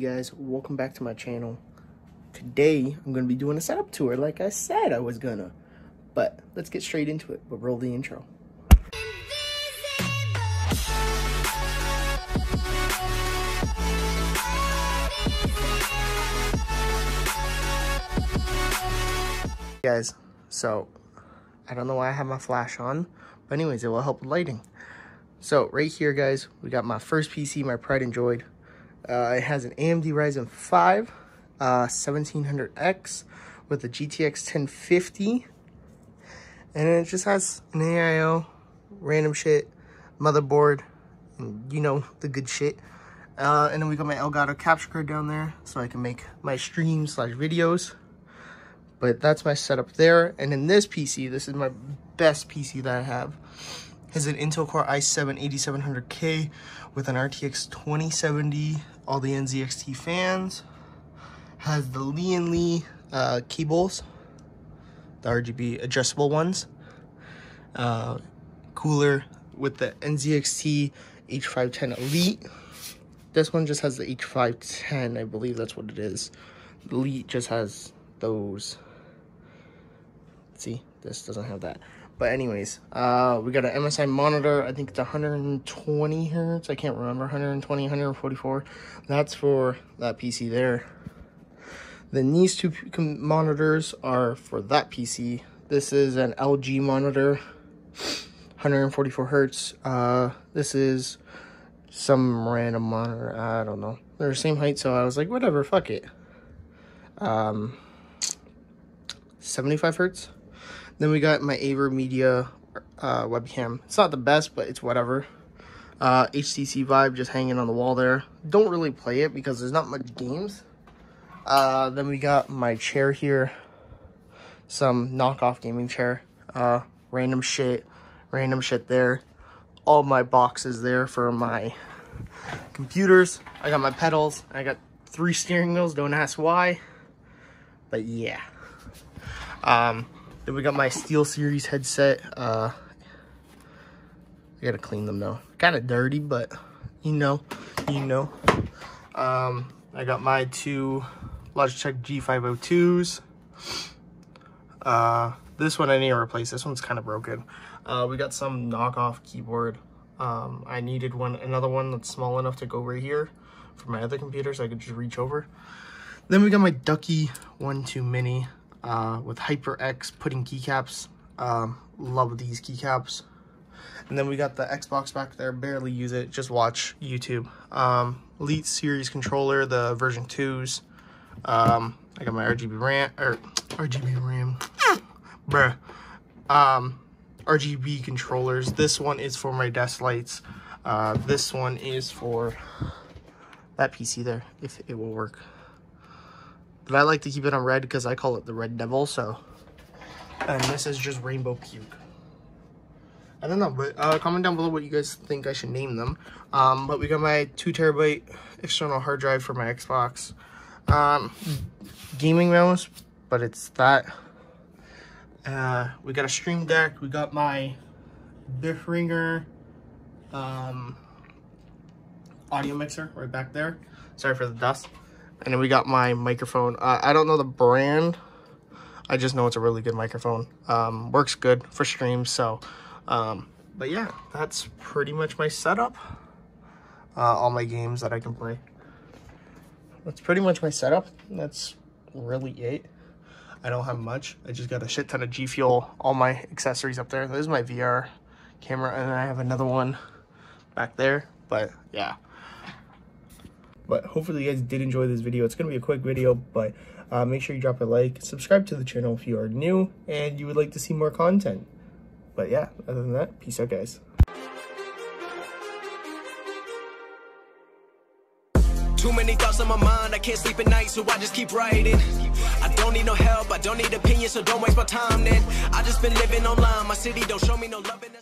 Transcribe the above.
you guys? Welcome back to my channel. Today, I'm to be doing a setup tour like I said I was gonna. But let's get straight into it. We'll roll the intro. Guys, so I don't know why I have my flash on, but anyways, it will help with lighting. So right here, guys, we got my first PC, my Pride and Joy. Uh, it has an AMD Ryzen 5 uh, 1700X with a GTX 1050. And it just has an AIO, random shit, motherboard, and you know, the good shit. Uh, and then we got my Elgato capture card down there so I can make my streams slash videos. But that's my setup there. And in this PC, this is my best PC that I have is an Intel Core i7 8700K with an RTX 2070, all the NZXT fans. Has the Lian Li uh, cables, the RGB adjustable ones. Uh, cooler with the NZXT H510 Elite. This one just has the H510, I believe that's what it is. The Elite just has those. See, this doesn't have that. But anyways, uh, we got an MSI monitor. I think it's 120 hertz. I can't remember. 120, 144. That's for that PC there. Then these two monitors are for that PC. This is an LG monitor, 144 hertz. Uh, this is some random monitor. I don't know. They're the same height, so I was like, whatever, fuck it. Um, 75 hertz. Then we got my AverMedia uh, webcam. It's not the best, but it's whatever. Uh, HTC Vive just hanging on the wall there. Don't really play it because there's not much games. Uh, then we got my chair here. Some knockoff gaming chair. Uh, random shit. Random shit there. All my boxes there for my computers. I got my pedals. I got three steering wheels. Don't ask why. But yeah. Um, then we got my Steel Series headset. Uh, I gotta clean them though. Kind of dirty, but you know, you know. Um, I got my two Logitech G502s. Uh, this one I need to replace. This one's kind of broken. Uh, we got some knockoff keyboard. Um, I needed one, another one that's small enough to go right here for my other computer so I could just reach over. Then we got my Ducky 1-2 Mini uh, with HyperX pudding keycaps. Um, love these keycaps. And then we got the Xbox back there. Barely use it. Just watch YouTube. Um, Elite Series controller, the version 2s. Um, I got my RGB RAM, or RGB RAM, bruh. Um, RGB controllers. This one is for my desk lights. Uh, this one is for that PC there, if it will work. But I like to keep it on red because I call it the Red Devil, so. And this is just Rainbow Puke. I don't know, but uh, comment down below what you guys think I should name them. Um, but we got my 2 terabyte external hard drive for my Xbox. Um, gaming mouse, but it's that. Uh, we got a Stream Deck. We got my Behringer um, audio mixer right back there. Sorry for the dust. And then we got my microphone. Uh, I don't know the brand. I just know it's a really good microphone. Um, works good for streams. So, um, but yeah, that's pretty much my setup. Uh, all my games that I can play. That's pretty much my setup. That's really it. I don't have much. I just got a shit ton of G Fuel, all my accessories up there. This is my VR camera, and then I have another one back there. But yeah. But hopefully you guys did enjoy this video. It's going to be a quick video, but uh, make sure you drop a like. Subscribe to the channel if you are new and you would like to see more content. But yeah, other than that, peace out, guys. Too many thoughts on my mind, I can't sleep at night, so I just keep writing. I don't need no help, I don't need opinions, so don't waste my time then. I just been living online, my city don't show me no love.